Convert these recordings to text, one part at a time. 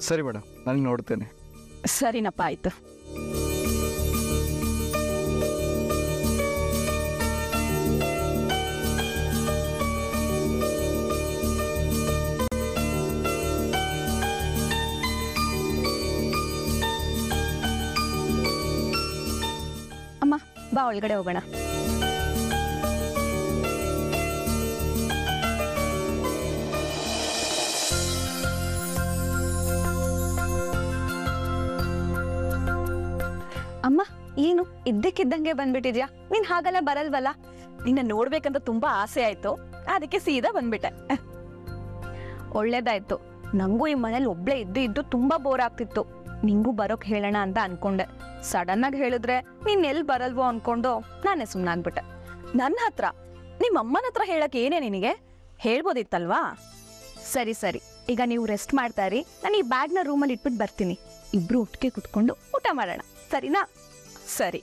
ಸರಿ ಮೇಡಮ್ ನಾನು ನೋಡ್ತೇನೆ. ಸರಿನಪ್ಪ ಆಯ್ತು. ಒಳಗಡೆ ಹೋಗೋಣ. ಅಮ್ಮ, ಏನು? ಇದ್ದಕ್ಕಿದ್ದಂಗೆ ಬಂದ್ಬಿಟ್ಟಿದ್ಯಾ? ನೀನ್ ಹಾಗೆಲ್ಲ ಬರಲ್ವಲ್ಲ? ನಿನ್ನ ನೋಡ್ಬೇಕಂತ ತುಂಬಾ ಆಸೆ ಆಯ್ತು. ಅದಕ್ಕೆ ಸೀದಾ ಬಂದ್ಬಿಟ್ಟೆ. ಒಳ್ಳೇದಾಯ್ತು. ನಂಗೂ ಈ ಮನೇಲಿ ಒಬ್ಳೆ ಇದ್ದು ಇದ್ದು ತುಂಬಾ ಬೋರ್ ಆಗ್ತಿತ್ತು. ನಿಂಗೂ ಬರೋಕ್ ಹೇಳೋಣ ಅಂತ ಅನ್ಕೊಂಡೆ. ಸಡನ್ ಆಗಿ ಹೇಳಿದ್ರೆ ನೀನ್ ಎಲ್ಲಿ ಬರಲ್ವೋ ಅನ್ಕೊಂಡು ನಾನೇ ಸುಮ್ಮನಾಗ್ಬಿಟ್ಟೆ ನನ್ನ ಹತ್ರ ನಿಮ್ಮ ಅಮ್ಮನ ಹತ್ರ ಹೇಳಕ್ ಏನೇ ನಿನಗೆ? ಹೇಳ್ಬೋದಿತ್ತಲ್ವಾ? ಸರಿ ಸರಿ. ಈಗ ನೀವು ರೆಸ್ಟ್ ಮಾಡ್ತಾ ಇರಿ. ನಾನು ಈ ಬ್ಯಾಗ್ನ ರೂಮಲ್ಲಿ ಇಟ್ಬಿಟ್ಟು ಬರ್ತೀನಿ. ಇಬ್ರು ಒಟ್ಟಿಗೆ ಕುತ್ಕೊಂಡು ಊಟ ಮಾಡೋಣ. ಸರಿನಾ? ಸರಿ.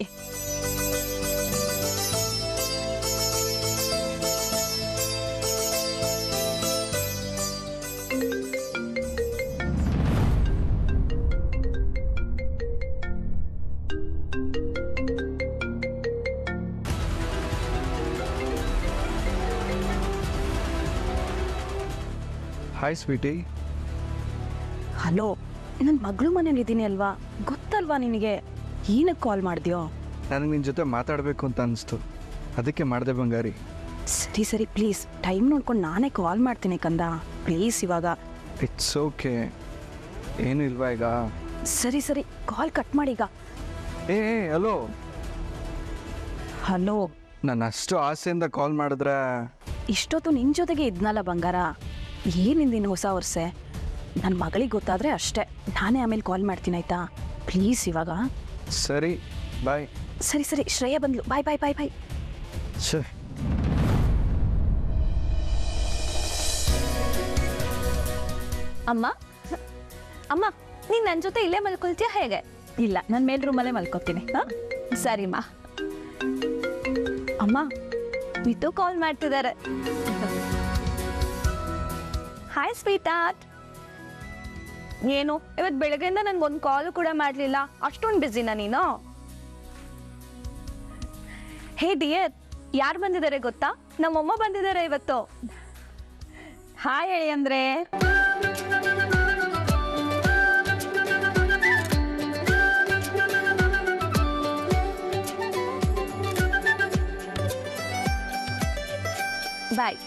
ಹಾಯ್ ಸ್ವೀಟಿ ಹಲೋ ನನ್ನ ಮಗಳು ಮನೇಲಿ ಇದ್ದೀನಿ ಅಲ್ವಾ? ಗೊತ್ತಲ್ವಾ ನಿನಗೆ? ಏನಕ್ಕೆ ಕಾಲ್ ಮಾಡಿದ್ಯೋ? ನನಗೆ ನಿನ್ನ ಜೊತೆ ಮಾತಾಡಬೇಕು ಅಂತ ಅನಿಸ್ತು. ಅದಕ್ಕೆ ಮಾಡಿದೆ ಬಂಗಾರಿ. ಸರಿ ಸರಿ ಪ್ಲೀಸ್ ಟೈಮ್ ನೋಡ್ಕೊಂಡು ನಾನೇ ಕಾಲ್ ಮಾಡ್ತೀನಿ ಕಂದ. ಪ್ಲೀಸ್ ಇವಾಗ. ಇಟ್ಸ್ ಓಕೆ ಏನು ಇಲ್ವಾ ಈಗ? ಸರಿ ಸರಿ. ಕಾಲ್ ಕಟ್ ಮಾಡಿ ಈಗ. ಏ ಹಲೋ ಹಲೋ ನಾನು ಅಷ್ಟು ಆಸೆಯಿಂದ ಕಾಲ್ ಮಾಡಿದ್ರೆ ಇಷ್ಟೊತ್ತು ನಿನ್ನ ಜೊತೆಗೆ ಇದ್ನಲ್ಲ ಬಂಗಾರ. ಏನಿಂದಿನ ಹೊಸ ವರ್ಷೆ? ನನ್ನ ಮಗಳಿಗೆ ಗೊತ್ತಾದರೆ ಅಷ್ಟೇ. ನಾನೇ ಆಮೇಲೆ ಕಾಲ್ ಮಾಡ್ತೀನಿ ಆಯ್ತಾ? ಪ್ಲೀಸ್ ಇವಾಗ. ಸರಿ ಬಾಯ್. ಸರಿ ಸರಿ. ಶ್ರೇಯ ಬಂದ್ಲು. ಬಾಯ್ ಬಾಯ್ ಬಾಯ್ ಬಾಯ್. ಅಮ್ಮ? ಅಮ್ಮ ನೀನು ನನ್ನ ಜೊತೆ ಇಲ್ಲೇ ಮಲ್ಕೊಳ್ತೀಯ ಹೇಗೆ? ಇಲ್ಲ ನಾನು ಮೇಲ್ ರೂಮಲ್ಲೇ ಮಲ್ಕೊತೀನಿ. ಹಾಂ? ಸರಿ ಅಮ್ಮ ವಿತು ಕಾಲ್ ಮಾಡ್ತಿದ್ದಾರೆ ಹಾಯ್ ಸ್ವೀಟ್ ಆರ್ಟ್ ಏನು? ಇವತ್ತು ಬೆಳಗ್ಗೆಯಿಂದ ಒಂದು ಕಾಲ್ ಕೂಡ ಮಾಡಲಿಲ್ಲ. ಅಷ್ಟೊಂದು ಬ್ಯುಸಿನಾ ನೀನು? ಹೇ ಡಿಯರ್, ಯಾರು ಬಂದಿದ್ದಾರೆ ಗೊತ್ತಾ? ನಮ್ಮಮ್ಮ ಬಂದಿದ್ದಾರೆ ಇವತ್ತು. ಹಾಯ್ ಹೇಳಿ ಅಂದ್ರೆ. ಬಾಯ್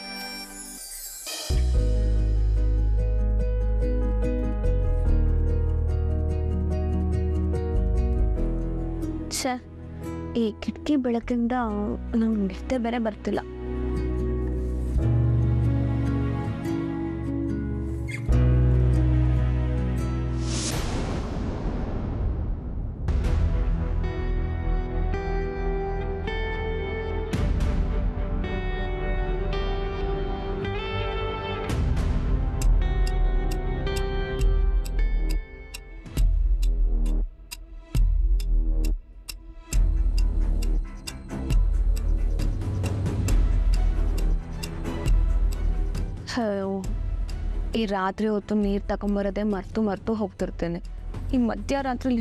ಈ ಕಿಟಕಿ ಬೆಳಕಿಂದ ನಂಗೆ ನಿದ್ದೆ ಬೇರೆ ಬರ್ತಿಲ್ಲ. ರಾತ್ರಿ ಹೊತ್ತು ನೀರು ತಗೊಂಬರೋದೇ ಮರ್ತು ಮರ್ತು ಹೋಗ್ತಿರ್ತೇನೆ. ಈ ಮಧ್ಯರಾತ್ರಿ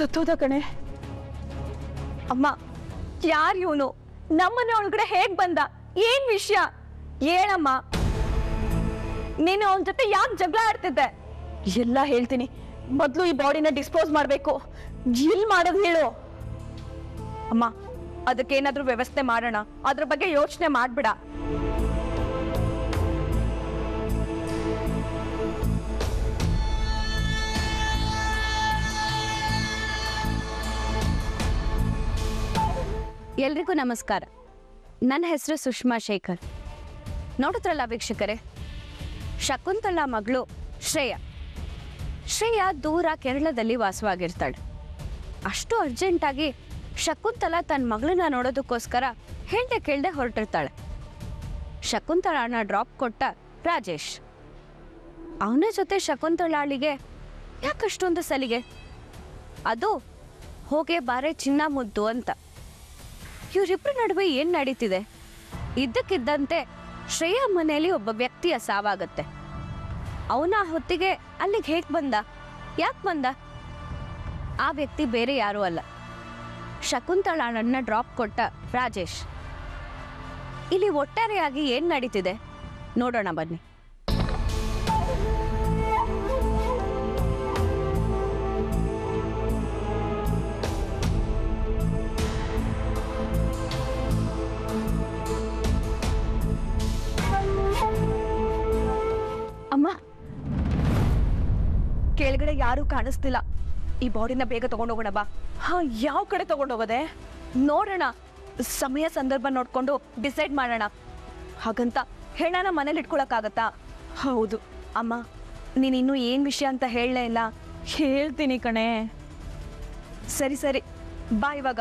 ಸತ್ತೋದ ಕಣೆ. ಅಮ್ಮ, ಯಾರು ಇವನು? ನಮ್ಮನೆ ಒಳಗಡೆ ಹೇಗ್ ಬಂದ? ಏನ್ ವಿಷಯ? ಏನಮ್ಮ? ನೀನು ಅವನ ಜೊತೆ ಯಾಕೆ ಜಗಳ ಆಡ್ತಿದ್ದೆ? ಎಲ್ಲ ಹೇಳ್ತೀನಿ. ಮೊದಲು ಈ ಬಾಡಿನ ಡಿಸ್ಪೋಸ್ ಮಾಡಬೇಕು. ಜಿಲ್ ಮಾಡೋದು ಹೇಳು. ಅಮ್ಮ, ಅದಕ್ಕೇನಾದ್ರೂ ವ್ಯವಸ್ಥೆ ಮಾಡೋಣ. ಅದ್ರ ಬಗ್ಗೆ ಯೋಚನೆ ಮಾಡ್ಬಿಡ. ಎಲ್ರಿಗೂ ನಮಸ್ಕಾರ. ನನ್ನ ಹೆಸರು ಸುಷ್ಮಾ ಶೇಖರ್. ನೋಡಿದ್ರಲ್ಲ ವೀಕ್ಷಕರೇ? ಶಕುಂತಲಾ ಮಗಳು ಶ್ರೇಯ. ಶ್ರೇಯ ದೂರ ಕೇರಳದಲ್ಲಿ ವಾಸವಾಗಿರ್ತಾಳೆ. ಅಷ್ಟು ಅರ್ಜೆಂಟಾಗಿ ಶಕುಂತಲಾ ತನ್ನ ಮಗಳನ್ನ ನೋಡೋದಕ್ಕೋಸ್ಕರ ಹೇಳ್ದೆ ಕೇಳ್ದೆ ಹೊರಟಿರ್ತಾಳೆ. ಶಕುಂತಲಾನ ಡ್ರಾಪ್ ಕೊಟ್ಟ ರಾಜೇಶ್. ಅವನ ಜೊತೆ ಶಕುಂತಲಾಳಿಗೆ ಯಾಕಷ್ಟೊಂದು ಸಲಿಗೆ? ಅದು ಹೋಗೆ ಬಾರೆ ಚಿನ್ನ ಮುದ್ದು ಅಂತ. ಇವರಿಬ್ಬರ ನಡುವೆ ಏನ್ ನಡೀತಿದೆ? ಇದ್ದಕ್ಕಿದ್ದಂತೆ ಶ್ರೇಯಾ ಮನೆಯಲ್ಲಿ ಒಬ್ಬ ವ್ಯಕ್ತಿಯ ಸಾವಾಗತ್ತೆ. ಅವನ ಹೊತ್ತಿಗೆ ಅಲ್ಲಿಗೆ ಹೇಗ್ ಬಂದ? ಯಾಕೆ ಬಂದ? ಆ ವ್ಯಕ್ತಿ ಬೇರೆ ಯಾರೂ ಅಲ್ಲ. ಶಕುಂತಳಾಳನ್ನ ಡ್ರಾಪ್ ಕೊಟ್ಟ ರಾಜೇಶ್. ಇಲ್ಲಿ ಒಟ್ಟಾರೆಯಾಗಿ ಏನ್ ನಡೀತಿದೆ? ನೋಡೋಣ ಬನ್ನಿ. ಕೆಳಗಡೆ ಯಾರೂ ಕಾಣಿಸ್ತಿಲ್ಲ. ಈ ಬಾಡಿನ ಬೇಗ ತಗೊಂಡೋಗೋಣ ಬಾ. ಹಾ, ಯಾವ ಕಡೆ ತಗೊಂಡೋಗೋದೆ? ನೋಡೋಣ. ಸಮಯ ಸಂದರ್ಭ ನೋಡ್ಕೊಂಡು ಡಿಸೈಡ್ ಮಾಡೋಣ. ಹಾಗಂತ ಹೆಣ್ಣನ ಮನೇಲಿ ಇಟ್ಕೊಳಕ್ಕಾಗತ್ತಾ? ಹೌದು. ಅಮ್ಮ, ನೀನು ಇನ್ನೂ ಏನು ವಿಷಯ ಅಂತ ಹೇಳಲೇ ಇಲ್ಲ. ಹೇಳ್ತೀನಿ ಕಣೆ. ಸರಿ ಸರಿ. ಬಾ ಇವಾಗ.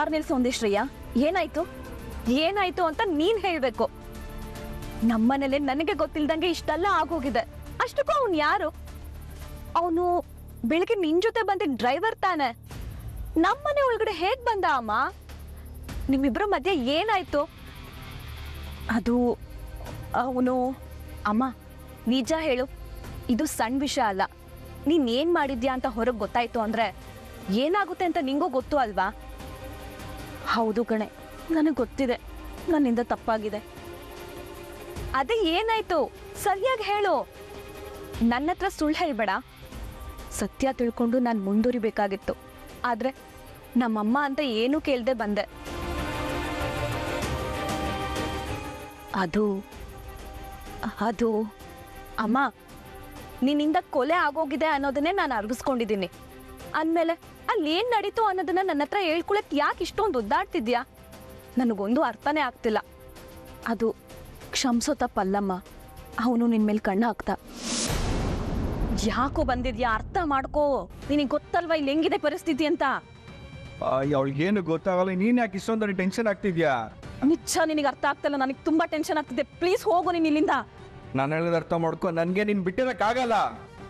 ಕಾರ್ ಒಂದೇ ಶ್ರೇಯ. ಏನಾಯ್ತು? ಏನಾಯ್ತು ಅಂತ ನೀನ್ ಹೇಳ್ಬೇಕು. ನಮ್ಮನೇಲೆ ನನಗೆ ಗೊತ್ತಿಲ್ದಂಗೆ ಇಷ್ಟೆಲ್ಲ ಆಗೋಗಿದೆ. ಅಷ್ಟಕ್ಕೂ ಅವನ್ ಯಾರು? ಅವನು ಬೆಳಿಗ್ಗೆ ನಿನ್ ಜೊತೆ ಬಂದಿದ್ದ ಡ್ರೈವರ್ ತಾನೆ. ನಮ್ಮನೆ ಒಳಗಡೆ ಹೇಗ್ ಬಂದ ಅಮ್ಮ? ನಿಮ್ಮಿಬ್ರ ಮಧ್ಯೆ ಏನಾಯ್ತು? ಅದು ಅವನು, ಅಮ್ಮ, ನಿಜ ಹೇಳು. ಇದು ಸಣ್ಣ ವಿಷಯ ಅಲ್ಲ. ನೀನ್ ಏನ್ ಮಾಡಿದ್ಯಾ ಅಂತ ಹೊರಗೆ ಗೊತ್ತಾಯ್ತು ಅಂದ್ರೆ ಏನಾಗುತ್ತೆ ಅಂತ ನಿಂಗೂ ಗೊತ್ತು ಅಲ್ವಾ? ಹೌದು ಕಣೆ. ನನಗೆ ಗೊತ್ತಿದೆ. ನನ್ನಿಂದ ತಪ್ಪಾಗಿದೆ. ಅದೇ ಏನಾಯ್ತು? ಸರಿಯಾಗಿ ಹೇಳು. ನನ್ನ ಹತ್ರ ಸುಳ್ಳು ಹೇಳ್ಬೇಡ. ಸತ್ಯ ತಿಳ್ಕೊಂಡು ನಾನು ಮುಂದುವರಿಬೇಕಾಗಿತ್ತು. ಆದ್ರೆ ನಮ್ಮಮ್ಮ ಅಂತ ಏನೂ ಕೇಳದೆ ಬಂದೆ. ಅದು ಅದು, ಅಮ್ಮ, ನಿನ್ನಿಂದ ಕೊಲೆ ಆಗೋಗಿದೆ ಅನ್ನೋದನ್ನೇ ನಾನು ಅರ್ಗಿಸ್ಕೊಂಡಿದ್ದೀನಿ. ಅಂದಮೇಲೆ ಅಲ್ಲಿ ಏನ್ ನಡೀತು ಅನ್ನೋದನ್ನ ನನ್ನ ಹತ್ರ ಹೇಳ್ಕೊಳಕ್ ಯಾಕೆ ಇಷ್ಟೊಂದು ಒದ್ದಾಡ್ತಿದ್ಯಾ ನನಗೊಂದು ಅರ್ಥನೇ ಆಗ್ತಿಲ್ಲ. ಅದು ಕ್ಷಮಿಸೋ ತಪ್ಪಲ್ಲಮ್ಮ. ಅವನು ನಿನ್ ಮೇಲೆ ಕಣ್ಣು ಹಾಕ್ತಾ. ಯಾಕೋ ಬಂದಿದ್ಯಾ? ಅರ್ಥ ಮಾಡ್ಕೋ. ನಿನಗೆ ಗೊತ್ತಲ್ವಾ ಇಲ್ಲಿ ಹೆಂಗಿದೆ ಪರಿಸ್ಥಿತಿ ಅಂತ? ಅವಳಿಗೇನು ಗೊತ್ತಾಗಲ್ಲ. ನೀನ್ ಯಾಕೆ ಇಷ್ಟೊಂದು ಟೆನ್ಷನ್ ಆಗ್ತಿದ್ಯಾ? ನಿಜ ನಿನಗೆ ಅರ್ಥ ಆಗ್ತಿಲ್ಲ. ನನಗೆ ತುಂಬಾ ಟೆನ್ಷನ್ ಆಗ್ತಿದೆ. ಪ್ಲೀಸ್ ಹೋಗು ನೀನ್ ಇಲ್ಲಿಂದ. ನಾನು ಹೇಳಿದ ಅರ್ಥ ಮಾಡ್ಕೊ. ನನ್ಗೆ ನೀನ್ ಬಿಟ್ಟಿರಕ್ಕಾಗಲ್ಲ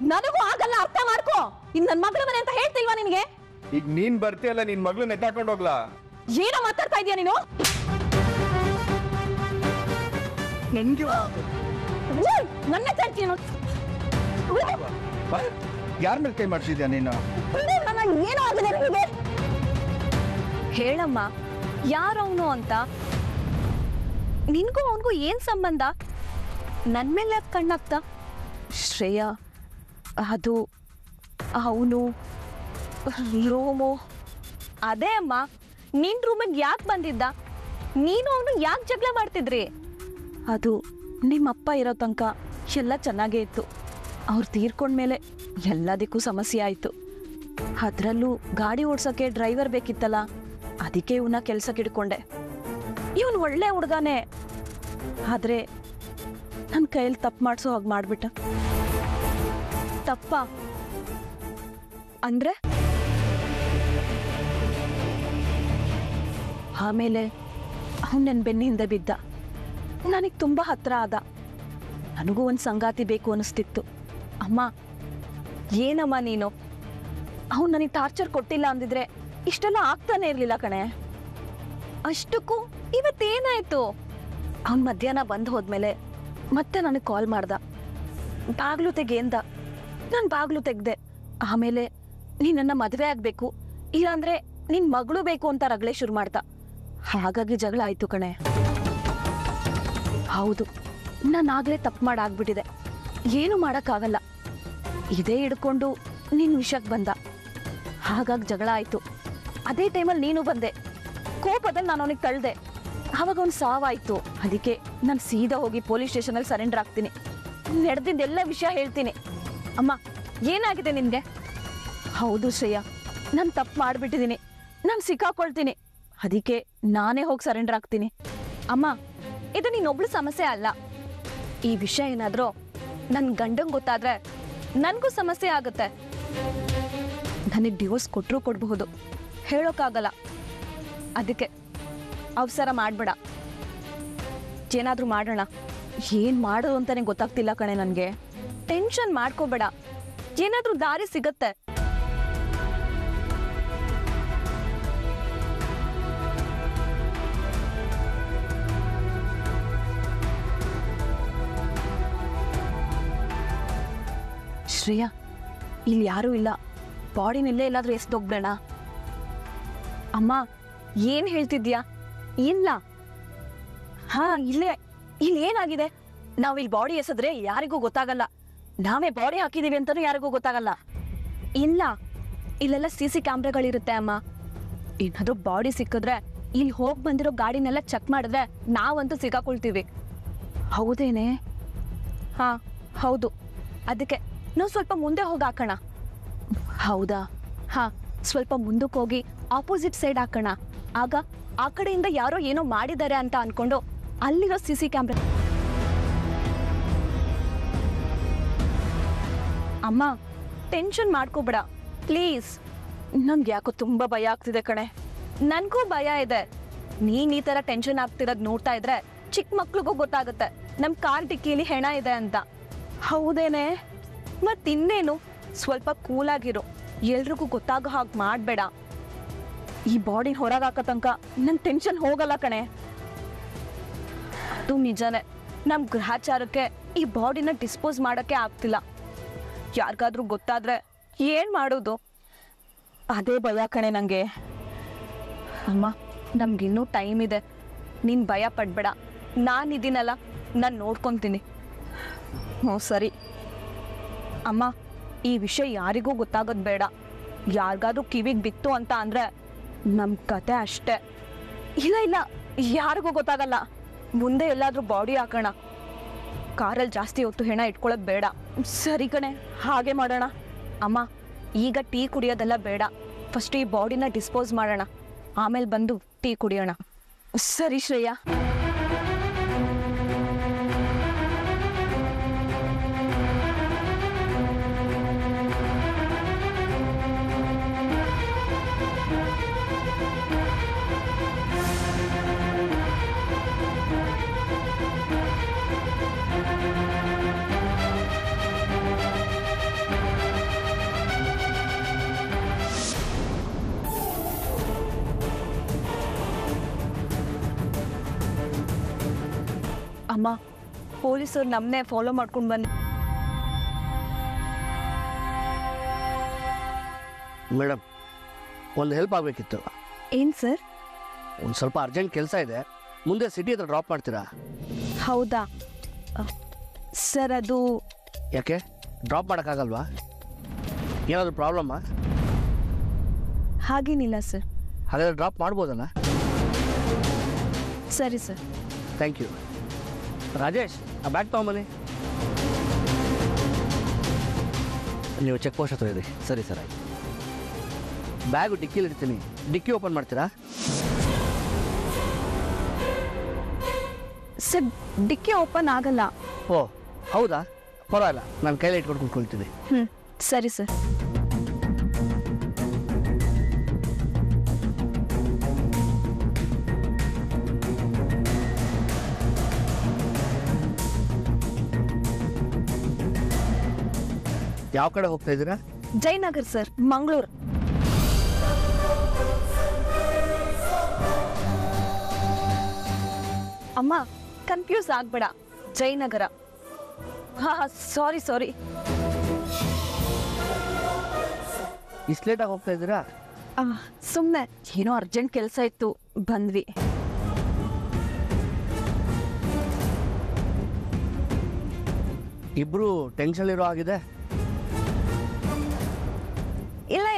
ನನಗೂ ಆಗಲ್ಲ ಅರ್ಥ ಮಾಡ್ಕೋ. ಇನ್ ನನ್ ಮಗಳ ಮನೆ ಅಂತ ಹೇಳ್ತಿಲ್ವಾ ನಿನಗೆ? ಈಗ ನೀನ್ ಬರ್ತೀಯಲ್ಲ ನಿನ್ ಮಗಳು ನೆತ್ತಾಕೊಂಡು ಹೋಗ್ಲಾ? ಏನೋ ಮಾತಾಡ್ತಾ ಇದೀಯ ನೀನು? ನನ್ಗೆ ನನ್ನ ಯಾರ ಮೇಲೆ ಕೈ ಮಾಡ್ತಿದ್ಯಾ ನೀನು? ಏನೋ ಆಗಿದೆ ನಿನಗೆ. ಹೇಳಮ್ಮ ಯಾರವನು ಅಂತ. ನಿನ್ಗೂ ಅವನಿಗೂ ಏನ್ ಸಂಬಂಧ? ನನ್ ಮೇಲೆ ಯಾಕೆ ಕಣ್ಣಾಗ್ತಾ? ಶ್ರೇಯ. ಅದು ಅವನು ರೂಮು. ಅದೇ ಅಮ್ಮ, ನಿನ್ ರೂಮಿಗೆ ಯಾಕೆ ಬಂದಿದ್ದ? ನೀನು ಅವನು ಯಾಕೆ ಜಗಳ ಮಾಡ್ತಿದ್ರಿ? ಅದು ನಿಮ್ಮಪ್ಪ ಇರೋ ತನಕ ಎಲ್ಲ ಚೆನ್ನಾಗೇ ಇತ್ತು. ಅವ್ರು ತೀರ್ಕೊಂಡ್ಮೇಲೆ ಎಲ್ಲದಕ್ಕೂ ಸಮಸ್ಯೆ ಆಯಿತು. ಅದರಲ್ಲೂ ಗಾಡಿ ಓಡ್ಸೋಕ್ಕೆ ಡ್ರೈವರ್ ಬೇಕಿತ್ತಲ್ಲ, ಅದಕ್ಕೆ ಇವನ್ನ ಕೆಲ್ಸಕ್ಕೆ ಇಟ್ಕೊಂಡೆ ಇವನು ಒಳ್ಳೆ ಹುಡುಗನೇ. ಆದರೆ ನನ್ನ ಕೈಯಲ್ಲಿ ತಪ್ಪು ಮಾಡಿಸೋ ಹಾಗೆ ಮಾಡ್ಬಿಟ್ಟ. ತಪ್ಪ. ಅಂದ್ರೆ? ಆಮೇಲೆ ಅವನ್ ನನ್ನ ಬೆನ್ನಿಂದ ಬಿದ್ದ. ನನಗೆ ತುಂಬ ಹತ್ರ ಆದ. ನನಗೂ ಒಂದು ಸಂಗಾತಿ ಬೇಕು ಅನಿಸ್ತಿತ್ತು. ಅಮ್ಮ, ಏನಮ್ಮ ನೀನು? ಅವ್ನು ನನಗೆ ಟಾರ್ಚರ್ ಕೊಟ್ಟಿಲ್ಲ ಅಂದಿದ್ರೆ ಇಷ್ಟೆಲ್ಲ ಆಗ್ತಾನೆ ಇರ್ಲಿಲ್ಲ ಕಣೆ. ಅಷ್ಟಕ್ಕೂ ಇವತ್ತೇನಾಯ್ತು? ಅವ್ನ್ ಮಧ್ಯಾಹ್ನ ಬಂದು ಹೋದ್ಮೇಲೆ ಮತ್ತೆ ನನಗೆ ಕಾಲ್ ಮಾಡ್ದ. ಬಾಗ್ಲು ತೆಗೆ ಅಂದ ನಾನು ಬಾಗ್ಲು ತೆಗ್ದೆ. ಆಮೇಲೆ ನೀನ್ ನನ್ನ ಮದುವೆ ಆಗ್ಬೇಕು, ಇಲ್ಲಾಂದ್ರೆ ನಿನ್ ಮಗಳು ಬೇಕು ಅಂತ ರಗಳೆ ಶುರು ಮಾಡ್ತಾ. ಹಾಗಾಗಿ ಜಗಳ ಆಯ್ತು ಕಣೆ. ಹೌದು ನಾನು ಆಗಲೇ ತಪ್ಪು ಮಾಡಾಗ್ಬಿಟ್ಟಿದೆ. ಏನು ಮಾಡೋಕ್ಕಾಗಲ್ಲ. ಇದೇ ಹಿಡ್ಕೊಂಡು ನಿನ್ನ ವಿಷಯಕ್ಕೆ ಬಂದ. ಹಾಗಾಗಿ ಜಗಳ ಆಯ್ತು. ಅದೇ ಟೈಮಲ್ಲಿ ನೀನು ಬಂದೆ. ಕೋಪದಲ್ಲಿ ನಾನು ಅವನಿಗೆ ತಳ್ದೆ. ಆವಾಗ ಅವ್ನು ಸಾವಾಯ್ತು. ಅದಕ್ಕೆ ನಾನು ಸೀದಾ ಹೋಗಿ ಪೊಲೀಸ್ ಸ್ಟೇಷನಲ್ಲಿ ಸರೆಂಡರ್ ಆಗ್ತೀನಿ. ನಡೆದಿದ್ದೆಲ್ಲ ವಿಷಯ ಹೇಳ್ತೀನಿ. ಅಮ್ಮ, ಏನಾಗಿದೆ ನಿನ್ಗೆ? ಹೌದು ಶ್ರೇಯಾ, ನಾನು ತಪ್ಪು ಮಾಡಿಬಿಟ್ಟಿದ್ದೀನಿ. ನಾನು ಸಿಕ್ಕಾಕೊಳ್ತೀನಿ. ಅದಕ್ಕೆ ನಾನೇ ಹೋಗಿ ಸರೆಂಡರ್ ಆಗ್ತೀನಿ. ಅಮ್ಮ, ಇದು ನೀನೊಬ್ಳು ಸಮಸ್ಯೆ ಅಲ್ಲ. ಈ ವಿಷಯ ಏನಾದರೂ ನನ್ನ ಗಂಡಂಗೆ ಗೊತ್ತಾದ್ರೆ ನನಗೂ ಸಮಸ್ಯೆ ಆಗುತ್ತೆ. ನನಗೆ ಡಿವೋರ್ಸ್ ಕೊಟ್ಟರೂ ಕೊಡಬಹುದು. ಹೇಳೋಕ್ಕಾಗಲ್ಲ ಅದಕ್ಕೆ ಅವಸರ ಮಾಡಬೇಡ. ಏನಾದರೂ ಮಾಡೋಣ. ಏನು ಮಾಡೋದು ಅಂತಲೇ ಗೊತ್ತಾಗ್ತಿಲ್ಲ ಕಣೆ ನನಗೆ. ಟೆನ್ಷನ್ ಮಾಡ್ಕೋಬೇಡ. ಏನಾದ್ರೂ ದಾರಿ ಸಿಗತ್ತೆ. ಶ್ರೇಯಾ, ಇಲ್ಲಿ ಯಾರೂ ಇಲ್ಲ. ಬಾಡಿನಲ್ಲೇ ಎಲ್ಲಾದ್ರೂ ಎಸ್ದೋಗ್ಬೇಡ ಅಮ್ಮ, ಏನ್ ಹೇಳ್ತಿದ್ಯಾ? ಇಲ್ಲ. ಹಾ, ಇಲ್ಲೇ, ಇಲ್ಲಿ ಏನಾಗಿದೆ? ನಾವ್ ಇಲ್ಲಿ ಬಾಡಿ ಎಸೆದ್ರೆ ಯಾರಿಗೂ ಗೊತ್ತಾಗಲ್ಲ. ನಾವೇ ಬಾಡಿ ಹಾಕಿದೀವಿ ಅಂತಾನೂ ಯಾರಿಗೂ ಗೊತ್ತಾಗಲ್ಲ. ಇಲ್ಲ, ಇಲ್ಲೆಲ್ಲ ಸಿ ಸಿ ಕ್ಯಾಮ್ರಾಗಳಿರುತ್ತೆ ಅಮ್ಮ. ಏನಾದ್ರೂ ಬಾಡಿ ಸಿಕ್ಕಿದ್ರೆ ಇಲ್ಲಿ ಹೋಗಿ ಬಂದಿರೋ ಗಾಡಿನೆಲ್ಲ ಚೆಕ್ ಮಾಡಿದ್ರೆ ನಾವಂತೂ ಸಿಗಾಕೊಳ್ತೀವಿ ಹೌದೇನೆ? ಹಾ, ಹೌದು. ಅದಕ್ಕೆ ನಾವು ಸ್ವಲ್ಪ ಮುಂದೆ ಹೋಗಿ ಹಾಕೋಣ. ಹೌದಾ? ಹಾ, ಸ್ವಲ್ಪ ಮುಂದಕ್ಕೆ ಹೋಗಿ ಆಪೋಸಿಟ್ ಸೈಡ್ ಹಾಕೋಣ. ಆಗ ಆ ಕಡೆಯಿಂದ ಯಾರೋ ಏನೋ ಮಾಡಿದ್ದಾರೆ ಅಂತ ಅನ್ಕೊಂಡು ಅಲ್ಲಿರೋ ಸಿ ಸಿ ಕ್ಯಾಮ್ರಾ ಅಮ್ಮ ಟೆನ್ಷನ್ ಮಾಡ್ಕೋಬೇಡ. ಪ್ಲೀಸ್ ನಂಗೆ ಯಾಕೋ ತುಂಬಾ ಭಯ ಆಗ್ತಿದೆ ಕಣೆ. ನನಗೂ ಭಯ ಇದೆ. ನೀನ್ ಈ ತರ ಟೆನ್ಷನ್ ಆಗ್ತಿರೋದ್ ನೋಡ್ತಾ ಇದ್ರೆ ಚಿಕ್ಕ ಮಕ್ಳಿಗೂ ಗೊತ್ತಾಗುತ್ತೆ. ನಮ್ ಕಾರ್ ಡಿಕ್ಕಿಲಿ ಹೆಣ ಇದೆ ಅಂತ. ಹೌದೇನೆ? ಮತ್ತಿನ್ನೇನು ಸ್ವಲ್ಪ ಕೂಲಾಗಿರು ಎಲ್ರಿಗೂ ಗೊತ್ತಾಗೋ ಹಾಗೆ ಮಾಡಬೇಡ. ಈ ಬಾಡಿ ಹೊರಗೆ ಹಾಕೋ ತನಕ ನಂಗೆ ಟೆನ್ಷನ್ ಹೋಗಲ್ಲ ಕಣೆ. ಅದು ನಿಜನೇ. ನಮ್ಮ ಗ್ರಹಾಚಾರಕ್ಕೆ ಈ ಬಾಡಿನ ಡಿಸ್ಪೋಸ್ ಮಾಡೋಕ್ಕೆ ಆಗ್ತಿಲ್ಲ. ಯಾರಿಗಾದ್ರೂ ಗೊತ್ತಾದ್ರೆ ಏನು ಮಾಡೋದು? ಅದೇ ಭಯ ಕಣೆ ನನಗೆ ಅಮ್ಮ, ನಮ್ಗಿನ್ನೂ ಟೈಮ್ ಇದೆ. ನೀನು ಭಯ ಪಡ್ಬೇಡ. ನಾನಿದ್ದೀನಲ್ಲ ನಾನು ನೋಡ್ಕೊತೀನಿ. ಹ್ಞೂ ಸರಿ. ಅಮ್ಮ, ಈ ವಿಷಯ ಯಾರಿಗೂ ಗೊತ್ತಾಗೋದು ಬೇಡ. ಯಾರಿಗಾದ್ರೂ ಕಿವಿಗೆ ಬಿತ್ತು ಅಂತ ಅಂದ್ರೆ ನಮ್ಮ ಕತೆ ಅಷ್ಟೇ. ಇಲ್ಲ ಇಲ್ಲ, ಯಾರಿಗೂ ಗೊತ್ತಾಗಲ್ಲ. ಮುಂದೆ ಎಲ್ಲಾದರೂ ಬಾಡಿ ಹಾಕೋಣ. ಕಾರಲ್ಲಿ ಜಾಸ್ತಿ ಹೊತ್ತು ಹೆಣ ಇಟ್ಕೊಳ್ಳೋದು ಬೇಡ. ಸರಿ ಕಣೆ, ಹಾಗೆ ಮಾಡೋಣ. ಅಮ್ಮ, ಈಗ ಟೀ ಕುಡಿಯೋದೆಲ್ಲ ಬೇಡ. ಫಸ್ಟ್ ಈ ಬಾಡಿನ ಡಿಸ್ಪೋಸ್ ಮಾಡೋಣ. ಆಮೇಲೆ ಬಂದು ಟೀ ಕುಡಿಯೋಣ. ಸರಿ ಶ್ರೇಯಾ. ಪೊಲೀಸರು ನಮ್ಮನ್ನೇ ಫಾಲೋ ಮಾಡ್ಕೊಂಡು ಬಂದು ಮೇಡಮ್ ಒಂದು ಹೆಲ್ಪ್ ಆಗಬೇಕಿತ್ತು. ಏನು ಸರ್ ಒಂದು ಸ್ವಲ್ಪ ಅರ್ಜೆಂಟ್ ಕೆಲಸ ಇದೆ. ಮುಂದೆ ಸಿಟಿ ಹತ್ರ ಡ್ರಾಪ್ ಮಾಡ್ತೀರಾ? ಹೌದಾ? ಸರ್ ಅದು ಯಾಕೆ? ಡ್ರಾಪ್ ಮಾಡೋಕ್ಕಾಗಲ್ವಾ? ಏನಾದರೂ ಪ್ರಾಬ್ಲಮ್ಮಾ ಹಾಗೇನಿಲ್ಲ ಸರ್ ಹಾಗಾದ್ರೆ ಡ್ರಾಪ್ ಮಾಡ್ಬೋದಲ್ಲ? ಸರಿ ಸರ್ ಥ್ಯಾಂಕ್ ಯು ರಾಜೇಶ್ ಆ ಬ್ಯಾಗ್ ತೊಗೊಂಬನ್ನಿ. ನೀವು ಚೆಕ್ ಪೋಸ್ಟ್ ಹತ್ತಿರ ಇದೆ ಸರಿ ಸರ್ ಆಯ್ತು. ಬ್ಯಾಗು ಡಿಕ್ಕಿಲಿ ಇಡ್ತೀನಿ. ಡಿಕ್ಕಿ ಓಪನ್ ಮಾಡ್ತೀರಾ? ಸರ್ ಡಿಕ್ಕಿ ಓಪನ್ ಆಗಲ್ಲ. ಓ ಹೌದಾ? ಪರವಾಗಿಲ್ಲ. ನಾನು ಕೈಲಿ ಇಟ್ಕೊಂಡು ಕುತ್ಕೊಳ್ತೀನಿ. ಹ್ಞೂ ಸರಿ ಸರ್. ಯಾವ ಕಡೆ ಹೋಗ್ತಾ ಇದ್ದೀರಾ? ಜಯನಗರ್ ಸರ್ ಮಂಗಳೂರು. ಅಮ್ಮ ಕನ್ಫ್ಯೂಸ್ ಆಗ್ಬೇಡ. ಜಯನಗರ. ಹಾ ಸಾರಿ ಸಾರಿ ಇಷ್ಟು ಲೇಟಾಗಿ ಹೋಗ್ತಾ ಇದ್ದೀರಾ? ಸುಮ್ಮನೆ ಏನೋ ಅರ್ಜೆಂಟ್ ಕೆಲಸ ಇತ್ತು ಬಂದ್ವಿ. ಇಬ್ರು ಟೆನ್ಷನ್ ಇರೋ ಆಗಿದೆ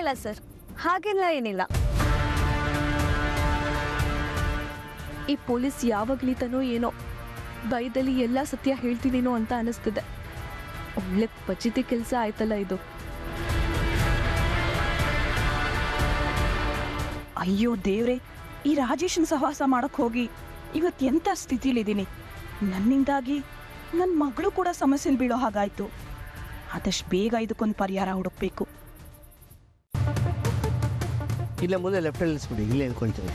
ಇಲ್ಲ, ಸರ್. ಹಾಗೆಲ್ಲ ಏನಿಲ್ಲ. ಈ ಪೊಲೀಸ್ ಯಾವಾಗ್ಲಿತನೋ ಏನೋ ಭಯದಲ್ಲಿ ಎಲ್ಲ ಸತ್ಯ ಹೇಳ್ತೀನೇನೋ ಅಂತ ಅನಿಸ್ತಿದೆ. ಒಳ್ಳೆ ಪಚಿತಿ ಕೆಲಸ ಆಯ್ತಲ್ಲ ಇದು. ಅಯ್ಯೋ ದೇವ್ರೆ, ಈ ರಾಜೇಶನ್ ಸಹವಾಸ ಮಾಡಕ್ ಹೋಗಿ ಇವತ್ತು ಎಂಥ ಸ್ಥಿತಿಲಿದ್ದೀನಿ? ನನ್ನಿಂದಾಗಿ ನನ್ನ ಮಗಳು ಕೂಡ ಸಮಸ್ಯೆಲಿ ಬೀಳೋ ಹಾಗಾಯ್ತು. ಆದಷ್ಟು ಬೇಗ ಇದಕ್ಕೊಂದು ಪರಿಹಾರ ಹುಡುಕ್ಬೇಕು. ಇಲ್ಲೇ ಮುಂದೆ ಲೆಫ್ಟಲ್ಲಿ ನಿಲ್ಲಿಸ್ಬಿಡಿ ಇಲ್ಲೇ ನಿಂತ್ಕೊಂತೀವಿ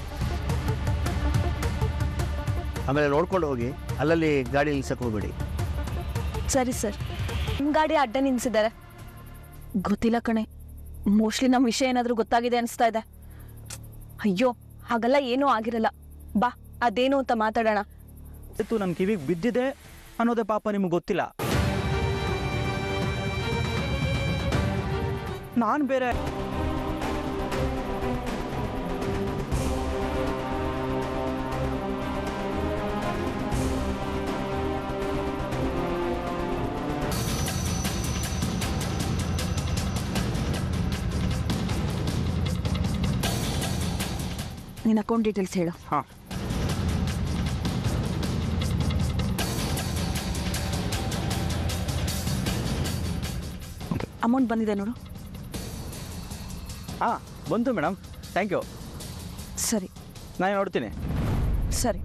ಆಮೇಲೆ ನೋಡ್ಕೊಂಡು ಹೋಗಿ ಅಲ್ಲಲ್ಲಿ ಗಾಡಿ ನಿಲ್ಸಕ್ಕೆ ಹೋಗ್ಬೇಡಿ. ಸರಿ ಸರ್. ನಿಮ್ಮ ಗಾಡಿ ಅಡ್ಡ ನಿಲ್ಸಿದ್ದಾರೆ. ಗೊತ್ತಿಲ್ಲ ಕಣೆ. ಮೋಸ್ಟ್ಲಿ ನಮ್ಮ ವಿಷಯ ಏನಾದರೂ ಗೊತ್ತಾಗಿದೆ ಅನಿಸ್ತಾ ಇದೆ. ಅಯ್ಯೋ ಹಾಗೆಲ್ಲ ಏನೂ ಆಗಿರಲ್ಲ. ಬಾ ಅದೇನು ಅಂತ ಮಾತಾಡೋಣ. ಇತ್ತು ನನ್ನ ಕಿವಿಗೆ ಬಿದ್ದಿದೆ ಅನ್ನೋದೇ ಪಾಪ ನಿಮ್ಗೆ ಗೊತ್ತಿಲ್ಲ. ನಾನು ಬೇರೆ ನಿನ್ನ ಅಕೌಂಟ್ ಡೀಟೇಲ್ಸ್ ಹೇಳು. ಹಾಂ. ಅಮೌಂಟ್ ಬಂದಿದೆ ನೋಡು. ಹಾಂ ಬಂತು ಮೇಡಮ್. ಥ್ಯಾಂಕ್ ಯು ಸರಿ. ನಾನು ನೋಡ್ತೀನಿ. ಸರಿ.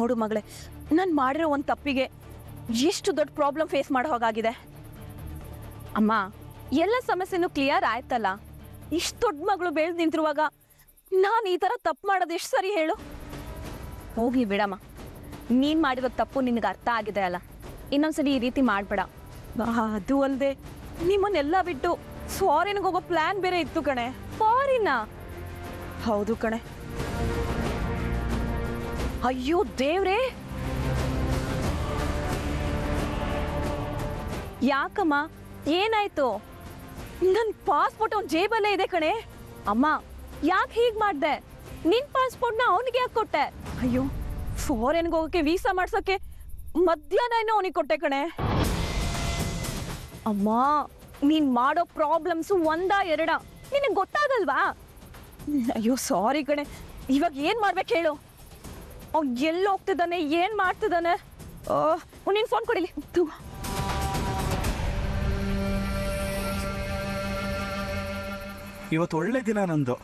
ನೋಡು ಮಗಳೇ, ನಾನು ಮಾಡಿರೋ ಒಂದು ತಪ್ಪಿಗೆ ಎಷ್ಟು ದೊಡ್ಡ ಪ್ರಾಬ್ಲಮ್ ಫೇಸ್ ಮಾಡೋ ಹಾಗಾಗಿದೆ. ಅಮ್ಮ, ಎಲ್ಲ ಸಮಸ್ಯೆನೂ ಕ್ಲಿಯರ್ ಆಯ್ತಲ್ಲ? ಇಷ್ಟು ದೊಡ್ಡ ಮಗಳು ಬೆಳೆದು ನಿಂತಿರುವಾಗ ನಾನು ಈ ಥರ ತಪ್ಪು ಮಾಡೋದು ಎಷ್ಟು ಸರಿ ಹೇಳು? ಹೋಗಿ ಬಿಡಮ್ಮ. ನೀನು ಮಾಡಿರೋ ತಪ್ಪು ನಿನಗೆ ಅರ್ಥ ಆಗಿದೆ ಅಲ್ಲ? ಇನ್ನೊಂದ್ಸರಿ ಈ ರೀತಿ ಮಾಡಬೇಡ. ಅದು ಅಲ್ಲದೆ ನಿಮ್ಮನ್ನೆಲ್ಲ ಬಿಟ್ಟು ಫಾರಿನ್ಗೆ ಹೋಗೋ ಪ್ಲ್ಯಾನ್ ಬೇರೆ ಇತ್ತು ಕಣೆ. ಫಾರಿನಾ ಹೌದು ಕಣೆ. ಅಯ್ಯೋ, ದೇವ್ರೆ! ಯಾಕಮ್ಮ? ಏನಾಯ್ತು? ನನ್ ಪಾಸ್ಪೋರ್ಟ್ ಅವ್ನ ಜೇಬಲ್ಲೇ ಇದೆ ಕಣೆ. ಅಮ್ಮ, ಯಾಕೆ ಹೀಗ್ ಮಾಡ್ದೆ? ನಿನ್ ಪಾಸ್ಪೋರ್ಟ್ನ ಅವನಿಗೆ ಯಾಕೆ ಕೊಟ್ಟೆ? ಅಯ್ಯೋ ಫಾರಿನ್ಗೆ ಹೋಗಕ್ಕೆ ವೀಸಾ ಮಾಡ್ಸಕ್ಕೆ ಮಧ್ಯಾಹ್ನ ಏನೋ ಅವನಿಗೆ ಕೊಟ್ಟೆ ಕಣೆ. ಅಮ್ಮ, ನೀನ್ ಮಾಡೋ ಪ್ರಾಬ್ಲಮ್ಸು ಒಂದ ಎರಡ? ನಿನಗೆ ಗೊತ್ತಾಗಲ್ವಾ? ಅಯ್ಯೋ ಸಾರಿ ಕಣೆ. ಇವಾಗ ಏನ್ ಮಾಡ್ಬೇಕು ಹೇಳು? ಅವ್ನು ಎಲ್ಲಿ ಹೋಗ್ತಿದ್ದಾನೆ? ಏನ್ ಮಾಡ್ತಿದ್ದಾನೆ? ನಿನ್ ಫೋನ್ ಕೊಡಿಲಿ. ಇವತ್ತು ಒಳ್ಳೆ ದಿನ ನಂದು.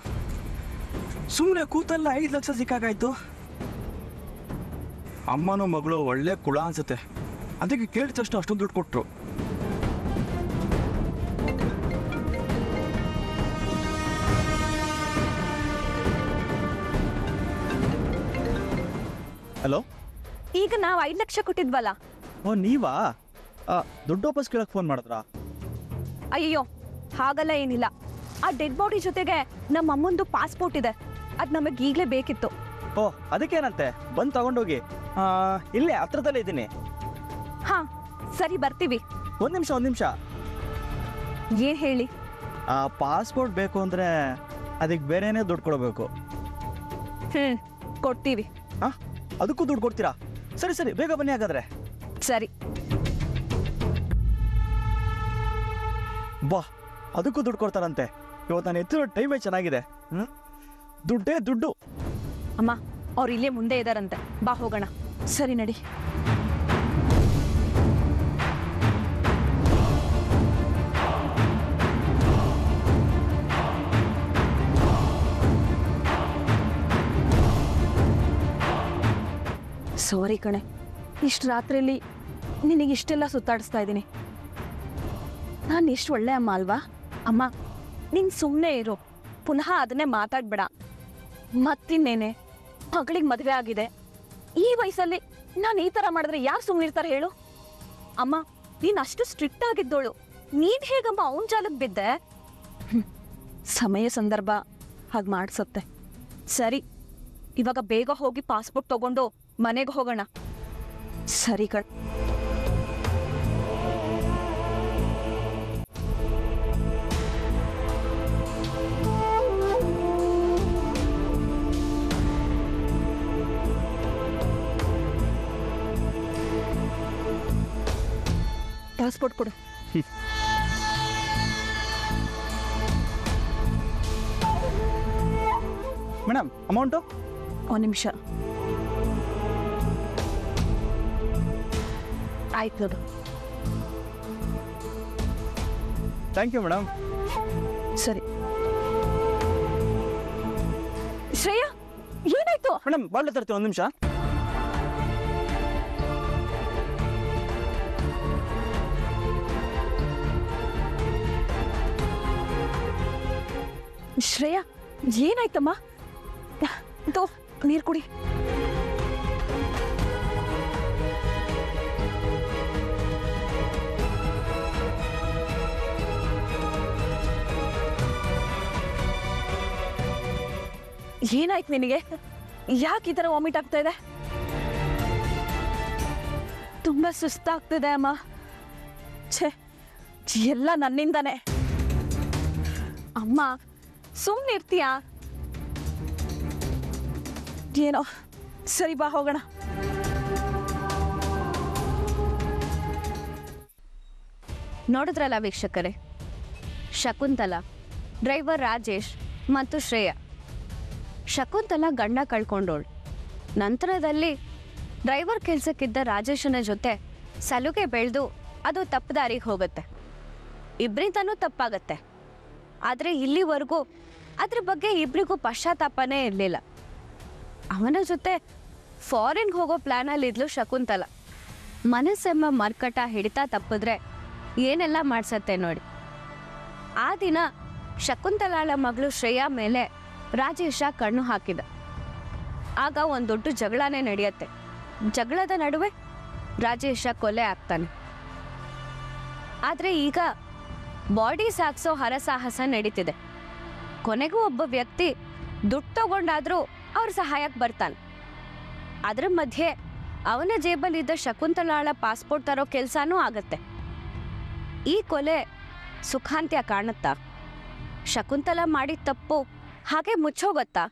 ಸುಮ್ಮನೆ ಕೂತಲ್ಲ ಐದು ಲಕ್ಷ ಸಿಕ್ಕಾಗಾಯ್ತು. ಅಮ್ಮನೂ ಮಗಳು ಒಳ್ಳೆ ಕುಳ ಅನ್ಸುತ್ತೆ. ಅದಕ್ಕೆ ಕೇಳ್ತಷ್ಟು ಅಷ್ಟೊಂದು ದುಡ್ಡು ಕೊಟ್ರು. ಹಲೋ? ಈಗ ನಾವು ಐದು ಲಕ್ಷ ಕೊಟ್ಟಿದ್ವಲ್ಲ. ಓ ನೀವಾ? ಆ, ದುಡ್ಡು ವಾಪಸ್ ಕೇಳಕ್ ಫೋನ್ ಮಾಡಿದ್ರಾ? ಅಯ್ಯೋ ಹಾಗಲ್ಲ ಏನಿಲ್ಲ. ಆ ಡೆಡ್ ಬಾಡಿ ಜೊತೆಗೆ ನಮ್ಮ ಅಮ್ಮಂದು ಪಾಸ್ಪೋರ್ಟ್ ಇದೆ. ಅದು ನಮಗೆ ಈಗಲೇ ಬೇಕಿತ್ತು. ಓ ಅದಕ್ಕೇನಂತೆ? ಬಂದು ತಗೊಂಡೋಗಿ. ಆ, ಇಲ್ಲೇ ಹತ್ರದಲ್ಲೇ ಇದ್ದೀನಿ. ಹಾ ಸರಿ ಬರ್ತೀವಿ. ಒಂದು ನಿಮಿಷ ಒಂದು ನಿಮಿಷ. ಏನ್ ಹೇಳಿ. ಆ ಪಾಸ್ಪೋರ್ಟ್ ಬೇಕು ಅಂದರೆ ಅದಕ್ಕೆ ಬೇರೆನೇ ದುಡ್ಡು ಕೊಡಬೇಕು. ಹ್ಮ್ ಕೊಡ್ತೀವಿ. ಹಾಂ ಅದಕ್ಕೂ ದುಡ್ಡು ಕೊಡ್ತೀರಾ? ಸರಿ ಸರಿ ಬೇಗ ಬನ್ನಿ ಹಾಗಾದ್ರೆ. ಸರಿ. ಬಾ ಅದಕ್ಕೂ ದುಡ್ಡು ಕೊಡ್ತಾರಂತೆ. ಇವತ್ತು ನಾನು ಎತ್ತಿರೋ ಟೈಮೇ ಚೆನ್ನಾಗಿದೆ. ದುಡ್ಡೇ ದುಡ್ಡು. ಅಮ್ಮ ಅವ್ರು ಇಲ್ಲೇ ಮುಂದೆ ಇದ್ದಾರಂತೆ ಬಾ ಹೋಗೋಣ. ಸರಿ ನಡಿ. ಸಾರಿ ಕಣೆ. ಇಷ್ಟು ರಾತ್ರಿಯಲ್ಲಿ ನಿನಗೆ ಇಷ್ಟೆಲ್ಲ ಸುತ್ತಾಡಿಸ್ತಾ ಇದ್ದೀನಿ. ನಾನು ಇಷ್ಟು ಒಳ್ಳೆ ಅಮ್ಮ ಅಲ್ವಾ? ಅಮ್ಮ, ನೀನು ಸುಮ್ಮನೆ ಇರು. ಪುನಃ ಅದನ್ನೇ ಮಾತಾಡ್ಬೇಡ. ಮತ್ತಿನ್ನೇನೆ, ಮಗಳಿಗೆ ಮದುವೆ ಆಗಿದೆ. ಈ ವಯಸ್ಸಲ್ಲಿ ನಾನು ಈ ಥರ ಮಾಡಿದ್ರೆ ಯಾರು ಸುಮ್ಮನಿರ್ತಾರೆ ಹೇಳು? ಅಮ್ಮ, ನೀನು ಅಷ್ಟು ಸ್ಟ್ರಿಕ್ಟ್ ಆಗಿದ್ದೋಳು. ನೀನು ಹೇಗಮ್ಮ ಅವನ ಜಾಲಕ್ಕೆ ಬಿದ್ದೆ? ಸಮಯ ಸಂದರ್ಭ ಹಾಗೆ ಮಾಡಿಸುತ್ತೆ. ಸರಿ, ಇವಾಗ ಬೇಗ ಹೋಗಿ ಪಾಸ್ಪೋರ್ಟ್ ತಗೊಂಡು ಮನೆಗೆ ಹೋಗೋಣ. ಸರಿ ಕಣ್. ಪಾಸ್ಪೋರ್ಟ್ ಕೊಡು. ಮೇಡಮ್ ಅಮೌಂಟು ಒಂದು ನಿಮಿಷ. ಆಯ್ತು ಥ್ಯಾಂಕ್ ಯು ಮೇಡಮ್ ಸರಿ. ಶ್ರೇಯಾ ಏನಾಯ್ತು? ಮೇಡಮ್ ಬಾಟ್ಲು ತರ್ತೀವಿ ಒಂದು ನಿಮಿಷ. ಶ್ರೇಯಾ ಏನಾಯ್ತಮ್ಮ? ನೀರು ಕುಡಿ. ಏನಾಯ್ತು ನಿನಗೆ? ಯಾಕೆ ಈ ಥರ ವಾಮಿಟ್ ಆಗ್ತಾ ಇದೆ? ತುಂಬ ಸುಸ್ತಾಗ್ತಿದೆ ಅಮ್ಮ. ಛೇ, ಎಲ್ಲ ನನ್ನಿಂದಾನೆ. ಅಮ್ಮ ಸುಮ್ಮನೆ ಇರ್ತೀಯಾ? ಏನೋ, ಸರಿ ಬಾ, ಹೋಗೋಣ. ನೋಡಿದ್ರಲ್ಲ ವೀಕ್ಷಕರೇ? ಶಕುಂತಲಾ, ಡ್ರೈವರ್ ರಾಜೇಶ್ ಮತ್ತು ಶ್ರೇಯ. ಶಕುಂತಲ ಗಂಡ ಕಳ್ಕೊಂಡೋಳು. ನಂತರದಲ್ಲಿ ಡ್ರೈವರ್ ಕೆಲಸಕ್ಕಿದ್ದ ರಾಜೇಶನ ಜೊತೆ ಸಲುಗೆ ಬೆಳೆದು ಅದು ತಪ್ಪದಾರಿಗೆ ಹೋಗುತ್ತೆ. ಇಬ್ಬರಿಂದನೂ ತಪ್ಪಾಗತ್ತೆ. ಆದರೆ ಇಲ್ಲಿವರೆಗೂ ಅದ್ರ ಬಗ್ಗೆ ಇಬ್ಬರಿಗೂ ಪಶ್ಚಾತ್ತಾಪನೇ ಇರಲಿಲ್ಲ. ಅವನ ಜೊತೆ ಫಾರಿನ್ಗೆ ಹೋಗೋ ಪ್ಲ್ಯಾನಲ್ಲಿದ್ಲು ಶಕುಂತಲ. ಮನಸ್ಸೆಂಬ ಮರ್ಕಟ ಹಿಡಿತಾ ತಪ್ಪಿದ್ರೆ ಏನೆಲ್ಲ ಮಾಡ್ಸತ್ತೆ ನೋಡಿ. ಆ ದಿನ ಶಕುಂತಲಾಳ ಮಗಳು ಶ್ರೇಯಾ ಮೇಲೆ ರಾಜೇಶ ಕಣ್ಣು ಹಾಕಿದ. ಆಗ ಒಂದು ದೊಡ್ಡ ಜಗಳನೇ ನಡೆಯುತ್ತೆ. ಜಗಳದ ನಡುವೆ ರಾಜೇಶ ಕೊಲೆ ಆಗ್ತಾನೆ. ಆದರೆ ಈಗ ಬಾಡಿ ಸಾಗಿಸೋ ಹರಸಾಹಸ ನಡೀತಿದೆ. ಕೊನೆಗೂ ಒಬ್ಬ ವ್ಯಕ್ತಿ ದುಡ್ಡು ತಗೊಂಡಾದ್ರೂ ಅವ್ರ ಸಹಾಯಕ್ಕೆ ಬರ್ತಾನೆ. ಅದರ ಮಧ್ಯೆ ಅವನ ಜೇಬಲ್ಲಿದ್ದ ಶಕುಂತಲಾಳ ಪಾಸ್ಪೋರ್ಟ್ ತರೋ ಕೆಲಸನೂ ಆಗತ್ತೆ. ಈ ಕೊಲೆ ಸುಖಾಂತ್ಯ ಕಾಣುತ್ತಾ? ಶಕುಂತಲಾ ಮಾಡಿದ ತಪ್ಪು ಹಾಗೆ ಮುಚ್ಚೋಗತ್ತಾ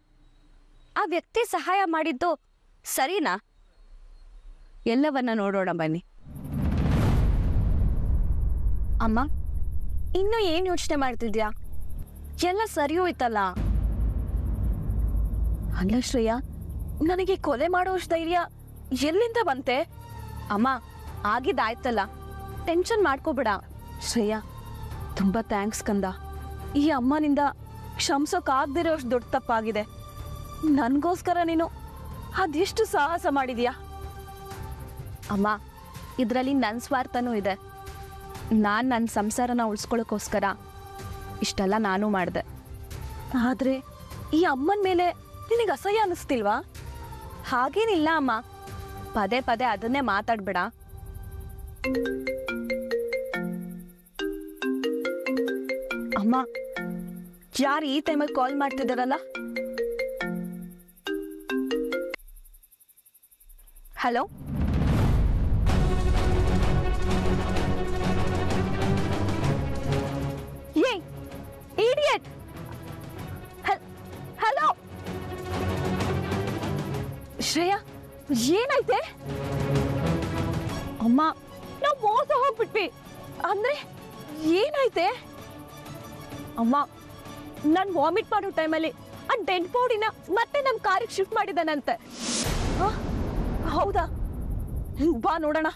ಆ ವ್ಯಕ್ತಿ ಸಹಾಯ ಮಾಡಿದ್ದು ಸರಿನಾ? ಎಲ್ಲವನ್ನ ನೋಡೋಣ ಬನ್ನಿ. ಅಮ್ಮ, ಇನ್ನು ಏನು ಯೋಚನೆ ಮಾಡ್ತಿದ್ಯಾ? ಎಲ್ಲ ಸರಿ ಹೋಯ್ತಲ್ಲ? ಅಲ್ಲ ಶ್ರೇಯಾ, ನನಗೆ ಕೊಲೆ ಮಾಡೋಷ್ಟು ಧೈರ್ಯ ಎಲ್ಲಿಂದ ಬಂತೆ? ಅಮ್ಮ, ಆಗಿದ್ದಾಯ್ತಲ್ಲ. ಟೆನ್ಷನ್ ಮಾಡ್ಕೋಬೇಡ. ಶ್ರೇಯ, ತುಂಬಾ ಥ್ಯಾಂಕ್ಸ್ ಕಂದ. ಈ ಅಮ್ಮನಿಂದ ಕ್ಷಮಿಸೋಕಾಗ್ದಿರೋ ಅಷ್ಟು ದೊಡ್ಡ ತಪ್ಪಾಗಿದೆ. ನನಗೋಸ್ಕರ ನೀನು ಅದೆಷ್ಟು ಸಾಹಸ ಮಾಡಿದೀಯಾ? ಅಮ್ಮ ಇದರಲ್ಲಿ ನನ್ನ ಸ್ವಾರ್ಥನೂ ಇದೆ. ನಾನು ನನ್ನ ಸಂಸಾರನ ಉಳಿಸ್ಕೊಳ್ಳೋಕ್ಕೋಸ್ಕರ ಇಷ್ಟೆಲ್ಲ ನಾನು ಮಾಡಿದೆ. ಆದರೆ ಈ ಅಮ್ಮನ ಮೇಲೆ ನಿನಗೆ ಅಸಹ್ಯ ಅನ್ನಿಸ್ತಿಲ್ವಾ ಹಾಗೇನಿಲ್ಲ ಅಮ್ಮ. ಪದೇ ಪದೇ ಅದನ್ನೇ ಮಾತಾಡ್ಬೇಡ. ಅಮ್ಮ ಯಾರು ಈ ಟೈಮಲ್ಲಿ ಕಾಲ್ ಮಾಡ್ತಿದ್ದಾರಲ್ಲ ಹಲೋ ಇಡಿಯಟ್ ಹಲೋ ಶ್ರೇಯಾ ಏನೈತೆ ಅಮ್ಮ, ನಾವು ಮೋಸ ಹೋಗ್ಬಿಟ್ವಿ. ಅಂದ್ರೆ ಏನೈತೆ ಅಮ್ಮ ನಾನು ವಾಮಿಟ್ ಮಾಡೋ ಟೈಮಲ್ಲಿ ಆ ಡೆಡ್ ಬಾಡಿನ ಮತ್ತೆ ನಮ್ಮ ಕಾರಿಗೆ ಶಿಫ್ಟ್ ಮಾಡಿದ್ದಾನಂತೆ ಆ? ಹೌದಾ? ಬಾ ನೋಡೋಣ.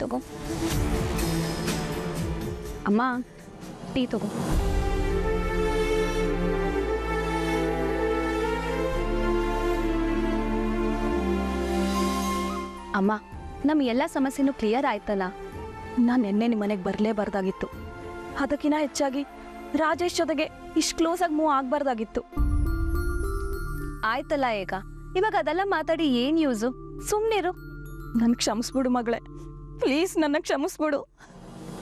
ತಗೋ. ಅಮ್ಮ ಟೀ ತಗೋ. ಅಮ್ಮ ನಮ್ಮ ಎಲ್ಲ ಸಮಸ್ಯೆನೂ ಕ್ಲಿಯರ್ ಆಯ್ತಲ್ಲ? ನಾನು ನಿನ್ನೆ ನಿಮ್ಮ ಮನೆಗೆ ಬರಲೇಬಾರ್ದಾಗಿತ್ತು ಅದಕ್ಕಿಂತ ಹೆಚ್ಚಾಗಿ ರಾಜೇಶ್ ಜೊತೆಗೆ ಇಷ್ಟು ಕ್ಲೋಸ್ ಆಗಿ ಮೂವ್ ಆಗಬಾರ್ದಾಗಿತ್ತು. ಆಯ್ತಲ್ಲ ಈಗ. ಇವಾಗ ಅದೆಲ್ಲ ಮಾತಾಡಿ ಏನ್ ಯೂಸು ಸುಮ್ಮನಿರು ನನ್ಗೆ ಕ್ಷಮಿಸ್ಬಿಡು ಮಗಳೇ. ಪ್ಲೀಸ್ ನನ್ನ ಕ್ಷಮಿಸ್ಬಿಡು.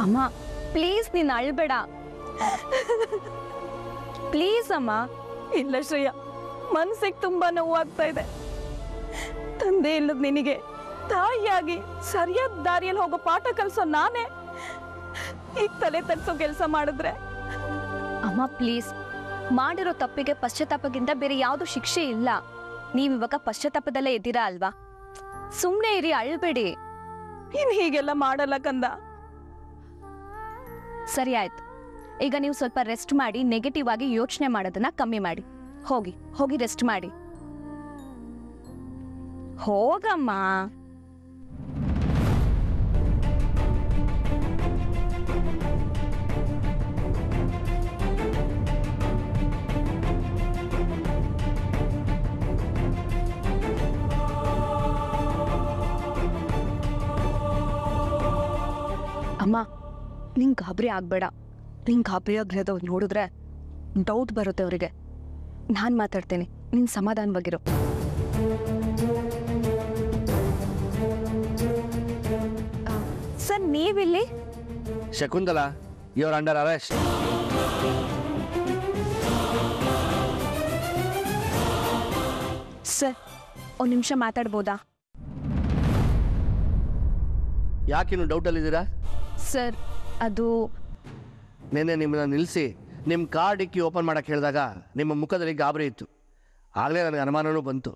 ಅಮ್ಮ ಪ್ಲೀಸ್ ನೀನು ಅಳ್ಬೇಡ. ಪ್ಲೀಸ್ ಅಮ್ಮ. ಇಲ್ಲ ಶ್ರೇಯ ಮನ್ಸಿಗೆ ತುಂಬಾ ನೋವಾಗ್ತಾ ಇದೆ. ತಂದೆ ಇಲ್ಲದ ನಿನಗೆ ತಾಯಿಯಾಗಿ ಸರಿಯಾದ ದಾರಿಯಲ್ಲಿ ಹೋಗೋ ಪಾಠ ಕಲಿಸೋ ನಾನೇ. ಈಗ ತಲೆ ತಗ್ಸೋ ಕೆಲಸ ಮಾಡಿದ್ರೆ. ಅಮ್ಮ ಪ್ಲೀಸ್ ಮಾಡಿರೋ ತಪ್ಪಿಗೆ ಪಶ್ಚಾತ್ತಾಪಕ್ಕಿಂತ ಬೇರೆ ಯಾವುದು ಶಿಕ್ಷೆ ಇಲ್ಲ. ನೀವಿವಾಗ ಇವಾಗ ಪಶ್ಚಾತ್ತಾಪದಲ್ಲೇ ಇದ್ದೀರಾ ಅಲ್ವಾ? ಸುಮ್ಮನೆ ಇರಿ ಅಳ್ಬೇಡಿ. ಇನ್ ಹೀಗೆಲ್ಲ ಮಾಡಲ್ಲ ಕಂದ. ಸರಿ ಆಯ್ತು. ಈಗ ನೀವು ಸ್ವಲ್ಪ ರೆಸ್ಟ್ ಮಾಡಿ ನೆಗೆಟಿವ್ ಆಗಿ ಯೋಚನೆ ಮಾಡೋದನ್ನ ಕಮ್ಮಿ ಮಾಡಿ. ಹೋಗಿ ಹೋಗಿ ರೆಸ್ಟ್ ಮಾಡಿ. ಹೋಗಮ್ಮ. ಅಮ್ಮ ನಿಂಗೆ ಗಾಬರಿ ಆಗಬೇಡ. ನಿಂಗೆ ಗಾಬರಿ ಆಗಿರೋದು ನೋಡಿದ್ರೆ ಡೌಟ್ ಬರುತ್ತೆ ಅವರಿಗೆ. ನಾನು ಮಾತಾಡ್ತೇನೆ ನೀನು ಸಮಾಧಾನವಾಗಿರು. ಸರ್ ನೀವಿಲ್ಲಿ? Shakuntala you're under arrest sir ಒಂದು ನಿಮಿಷ ಮಾತಾಡ್ಬೋದಾ? ಯಾಕಿನ್ನು ಡೌಟಲ್ಲಿದ್ದೀರಾ ಸರ್ ಅದು ನಿನ್ನೆ ನಿಮ್ಮನ್ನ ನಿಲ್ಲಿಸಿ ನಿಮ್ಮ ಕಾರ್ ಡಿಕ್ಕಿ ಓಪನ್ ಮಾಡಕ್ಕೆ ಹೇಳಿದಾಗ ನಿಮ್ಮ ಮುಖದಲ್ಲಿ ಗಾಬರಿ ಇತ್ತು. ಆಗಲೇ ನನಗೆ ಅನುಮಾನನೂ ಬಂತು.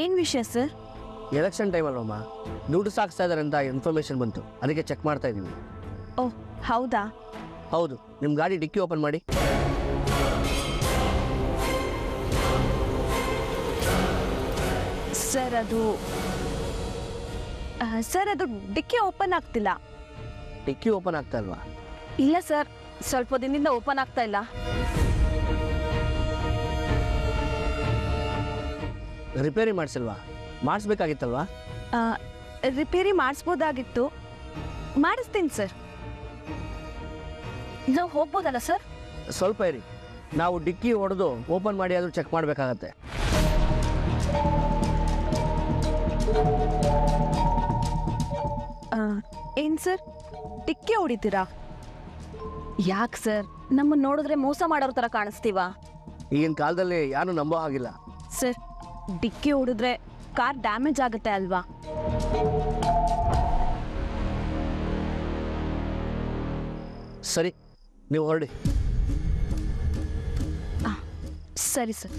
ಏನು ವಿಷಯ ಸರ್? ಎಲೆಕ್ಷನ್ ಟೈಮ್ ಅಲ್ವಮ್ಮ ದುಡ್ಡು ಸಾಗಿಸ್ತಾ ಇದ್ದಾರೆ ಅಂತ ಇನ್ಫಾರ್ಮೇಷನ್ ಬಂತು. ಅದಕ್ಕೆ ಚೆಕ್ ಮಾಡ್ತಾ ಇದ್ದೀವಿ ಓಹ್ ಹೌದಾ? ಹೌದು ನಿಮ್ಮ ಗಾಡಿ ಡಿಕ್ಕಿ ಓಪನ್ ಮಾಡಿ. ಸರ್ ಅದು ಆ, ಸರ್ ಅದು ಡಿಕ್ಕಿ ಓಪನ್ ಆಗ್ತಿಲ್ಲ. ಡಿಕ್ಕಿ ಓಪನ್ ಆಗ್ತಾ ಇಲ್ವಾ? ಇಲ್ಲ ಸರ್ ಸ್ವಲ್ಪ ದಿನದಿಂದ ಓಪನ್ ಆಗ್ತಾ ಇಲ್ಲ. ರಿಪೇರಿ ಮಾಡಿಸಿಲ್ವಾ? ಮಾಡಿಸ್ಬೇಕಾಗಿತ್ತಲ್ವಾ? ಆ, ರಿಪೇರಿ ಮಾಡಿಸ್ಬೋದಾಗಿತ್ತು. ಮಾಡಿಸ್ತೀನಿ ಸರ್. ನಾವು ಹೋಗ್ಬೋದಲ್ಲ ಸರ್ ಸ್ವಲ್ಪ ಇರಿ. ನಾವು ಡಿಕ್ಕಿ ಹೊಡೆದು ಓಪನ್ ಮಾಡಿ ಆದರೂ ಚೆಕ್ ಮಾಡಬೇಕಾಗತ್ತೆ. ಏನು ಸರ್ ಡಿಕ್ಕಿ ಹೊಡಿತೀರಾ? ಯಾಕೆ ಸರ್ ನಮ್ಮನ್ನು ನೋಡಿದ್ರೆ ಮೋಸ ಮಾಡೋರ ಥರ ಕಾಣಿಸ್ತೀವಾ? ಈಗಿನ ಕಾಲದಲ್ಲಿ ಯಾರು ನಂಬೋ ಹಾಗಿಲ್ಲ. ಸರ್ ಡಿಕ್ಕಿ ಹೊಡಿದ್ರೆ ಕಾರ್ ಡ್ಯಾಮೇಜ್ ಆಗುತ್ತೆ ಅಲ್ವಾ? ಸರಿ ನೀವು ಹೊರಡಿ. ಸರಿ ಸರ್.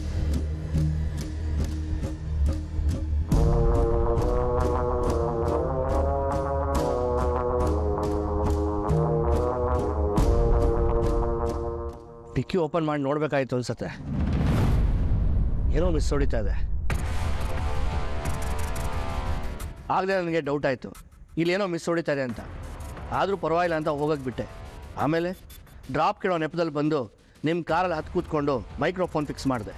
ಡಿಕ್ಕಿ ಓಪನ್ ಮಾಡಿ ನೋಡಬೇಕಾಯ್ತು ಅನ್ಸತ್ತೆ. ಏನೋ ಮಿಸ್ ಹೊಡಿತಾ ಇದೆ. ಆಗಲೇ ನನಗೆ ಡೌಟ್ ಆಯಿತು. ಇಲ್ಲೇನೋ ಮಿಸ್ ಹೊಡಿತಾ ಇದೆ ಅಂತ. ಆದರೂ ಪರವಾಗಿಲ್ಲ ಅಂತ ಹೋಗಕ್ಕೆ ಬಿಟ್ಟೆ. ಆಮೇಲೆ? ಡ್ರಾಪ್ ಕೇಳೋ ನೆಪದಲ್ಲಿ ಬಂದು ನಿಮ್ಮ ಕಾರಲ್ಲಿ ಹತ್ತು ಕೂತ್ಕೊಂಡು ಮೈಕ್ರೋಫೋನ್ ಫಿಕ್ಸ್ ಮಾಡಿದೆ.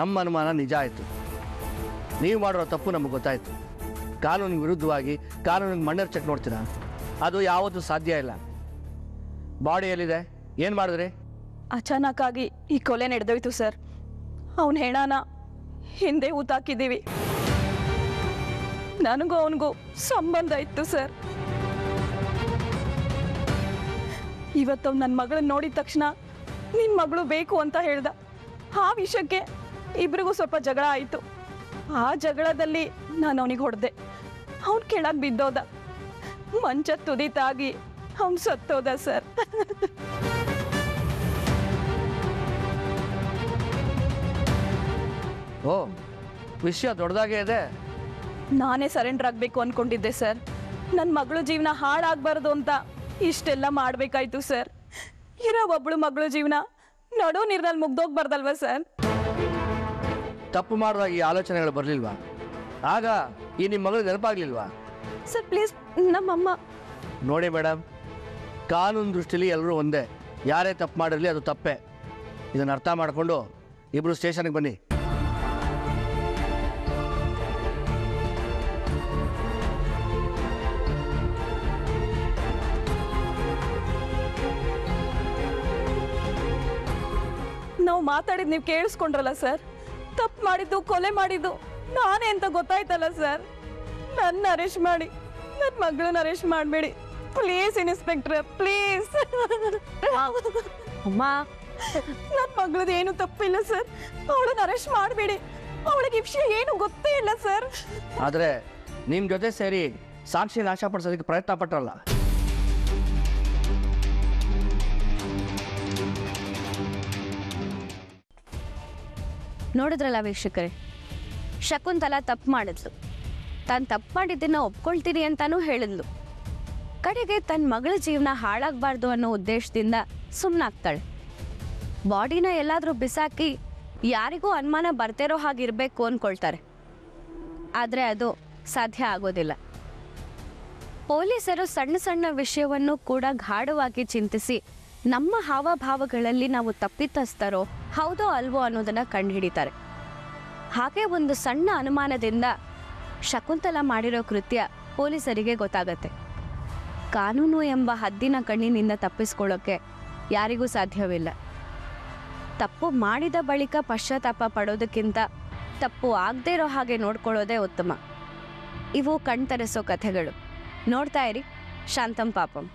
ನಮ್ಮ ಅನುಮಾನ ನಿಜ ಆಯಿತು. ನೀವು ಮಾಡಿರೋ ತಪ್ಪು ನಮಗೆ ಗೊತ್ತಾಯಿತು. ಕಾನೂನಿಗೆ ವಿರುದ್ಧವಾಗಿ ಕಾನೂನಿಗೆ ಮಣ್ಣರ್ ಚೆಕ್ ನೋಡ್ತೀರಾ? ಅದು ಯಾವತ್ತೂ ಸಾಧ್ಯ ಇಲ್ಲ. ಬಾಡಿ ಎಲ್ಲಿದೆ? ಏನು ಮಾಡಿದ್ರಿ? ಆಗಿ ಈ ಕೊಲೆ ನಡೆದೋಯ್ತು ಸರ್. ಅವನ ಹೆಣನ ಹಿಂದೆ ಊತಾಕಿದ್ದೀವಿ. ನನಗೂ ಅವನಿಗೂ ಸಂಬಂಧ ಇತ್ತು ಸರ್. ಇವತ್ತು ನನ್ನ ಮಗಳನ್ನ ನೋಡಿದ ತಕ್ಷಣ ನಿನ್ನ ಮಗಳು ಬೇಕು ಅಂತ ಹೇಳ್ದ. ಆ ವಿಷಯಕ್ಕೆ ಇಬ್ರಿಗೂ ಸ್ವಲ್ಪ ಜಗಳ ಆಯಿತು. ಆ ಜಗಳದಲ್ಲಿ ನಾನು ಅವನಿಗೆ ಹೊಡೆದೆ. ಅವನು ಕೆಳಗೆ ಬಿದ್ದೋದ. ಮಂಚ ತುದಿತಾಗಿ ಅವ್ನು ಸತ್ತೋದ ಸರ್. ಓ ವಿಷಯ ದೊಡ್ಡದಾಗೇ ಇದೆ. ನಾನೇ ಸರೆಂಡರ್ ಆಗಬೇಕು ಅನ್ಕೊಂಡಿದ್ದೆ ಸರ್. ನನ್ನ ಮಗಳು ಜೀವನ ಹಾಳಾಗಬಾರ್ದು ಅಂತ ಇಷ್ಟೆಲ್ಲ ಮಾಡಬೇಕಾಯ್ತು ಸರ್. ಇರೋ ಒಬ್ಳು ಮಗಳು ಜೀವನ ನಡೋ ನೀರ್ನಲ್ಲಿ ಮುಗ್ದೋಗ್ಬಾರ್ದಲ್ವಾ ಸರ್? ತಪ್ಪು ಮಾಡಿದಾಗ ಈ ಆಲೋಚನೆಗಳು ಬರಲಿಲ್ವಾ? ಆಗ ಈ ನಿಮ್ಮ ಮಗಳು ನೆನಪಾಗ್ಲಿಲ್ವಾ? ಸರ್ ಪ್ಲೀಸ್ ನಮ್ಮಮ್ಮ. ನೋಡಿ ಮೇಡಮ್ ಕಾನೂನು ದೃಷ್ಟಿಲಿ ಎಲ್ಲರೂ ಒಂದೇ. ಯಾರೇ ತಪ್ಪು ಮಾಡಿರಲಿ ಅದು ತಪ್ಪೇ. ಇದನ್ನು ಅರ್ಥ ಮಾಡಿಕೊಂಡು ಇಬ್ಬರು ಸ್ಟೇಷನ್ಗೆ ಬನ್ನಿ. ನಾವು ಮಾತಾಡಿದ್ ನೀವು ಕೇಳಿಸ್ಕೊಂಡ್ರಲ್ಲ ಸರ್? ತಪ್ಪು ಮಾಡಿದ್ದು ಕೊಲೆ ಮಾಡಿದ್ದು ನಾನೇ ಅಂತ ಗೊತ್ತಾಯ್ತಲ್ಲ ಸರ್? ನನ್ನ ಅರೆಸ್ಟ್ ಮಾಡಿ ನನ್ನ ಮಗಳನ್ನ ಅರೆಸ್ಟ್ ಮಾಡಬೇಡಿ. ಪ್ಲೀಸ್ ಇನ್ಸ್ಪೆಕ್ಟರ್ ಪ್ಲೀಸ್ ಅಮ್ಮ. ನನ್ನ ಮಗಳದ್ದು ಏನು ತಪ್ಪಿಲ್ಲ ಸರ್ ಅವಳನ್ನ ಅರೆಸ್ಟ್ ಮಾಡಬೇಡಿ. ಅವಳಿಗೆ ಈ ವಿಷಯ ಏನು ಗೊತ್ತೇ ಇಲ್ಲ ಸರ್ ಆದರೆ ನಿಮ್ಮ ಜೊತೆ ಸೇರಿ ಸಾಕ್ಷಿ ನಾಶಪಡಿಸೋದಕ್ಕೆ ಪ್ರಯತ್ನ ಪಟ್ಟರಲ್ಲ ನೋಡಿದ್ರಲ್ಲ ವೀಕ್ಷಕರೇ ಶಕುಂತಲ ತಪ್ಪು ಮಾಡಿದ್ಲು. ತಾನು ತಪ್ಪು ಮಾಡಿದ್ದನ್ನ ಒಪ್ಕೊಳ್ತೀನಿ ಅಂತಾನೂ ಹೇಳಿದ್ಲು. ಕಡೆಗೆ ತನ್ನ ಮಗಳ ಜೀವನ ಹಾಳಾಗಬಾರ್ದು ಅನ್ನೋ ಉದ್ದೇಶದಿಂದ ಸುಮ್ಮನಾಗ್ತಾಳೆ ಬಾಡಿನ ಎಲ್ಲಾದರೂ ಬಿಸಾಕಿ ಯಾರಿಗೂ ಅನುಮಾನ ಬರ್ತಿರೋ ಹಾಗಿರಬೇಕು ಅಂದ್ಕೊಳ್ತಾರೆ ಆದರೆ ಅದು ಸಾಧ್ಯ ಆಗೋದಿಲ್ಲ. ಪೊಲೀಸರು ಸಣ್ಣ ಸಣ್ಣ ವಿಷಯವನ್ನು ಕೂಡ ಗಾಢವಾಗಿ ಚಿಂತಿಸಿ ನಮ್ಮ ಹಾವಭಾವಗಳಲ್ಲಿ ನಾವು ತಪ್ಪಿತಸ್ಥರೋ ಹೌದೋ ಅಲ್ವೋ ಅನ್ನೋದನ್ನು ಕಂಡುಹಿಡಿತಾರೆ. ಹಾಗೆ ಒಂದು ಸಣ್ಣ ಅನುಮಾನದಿಂದ ಶಕುಂತಲ ಮಾಡಿರೋ ಕೃತ್ಯ ಪೊಲೀಸರಿಗೆ ಗೊತ್ತಾಗತ್ತೆ. ಕಾನೂನು ಎಂಬ ಹದ್ದಿನ ಕಣ್ಣಿನಿಂದ ತಪ್ಪಿಸ್ಕೊಳ್ಳೋಕೆ ಯಾರಿಗೂ ಸಾಧ್ಯವಿಲ್ಲ. ತಪ್ಪು ಮಾಡಿದ ಬಳಿಕ ಪಶ್ಚಾತ್ತಾಪ ಪಡೋದಕ್ಕಿಂತ ತಪ್ಪು ಆಗದೇ ಇರೋ ಹಾಗೆ ನೋಡ್ಕೊಳ್ಳೋದೇ ಉತ್ತಮ. ಇವು ಕಣ್ತರಿಸೋ ಕಥೆಗಳು. ನೋಡ್ತಾ ಇರಿ, ಶಾಂತಂ ಪಾಪಂ.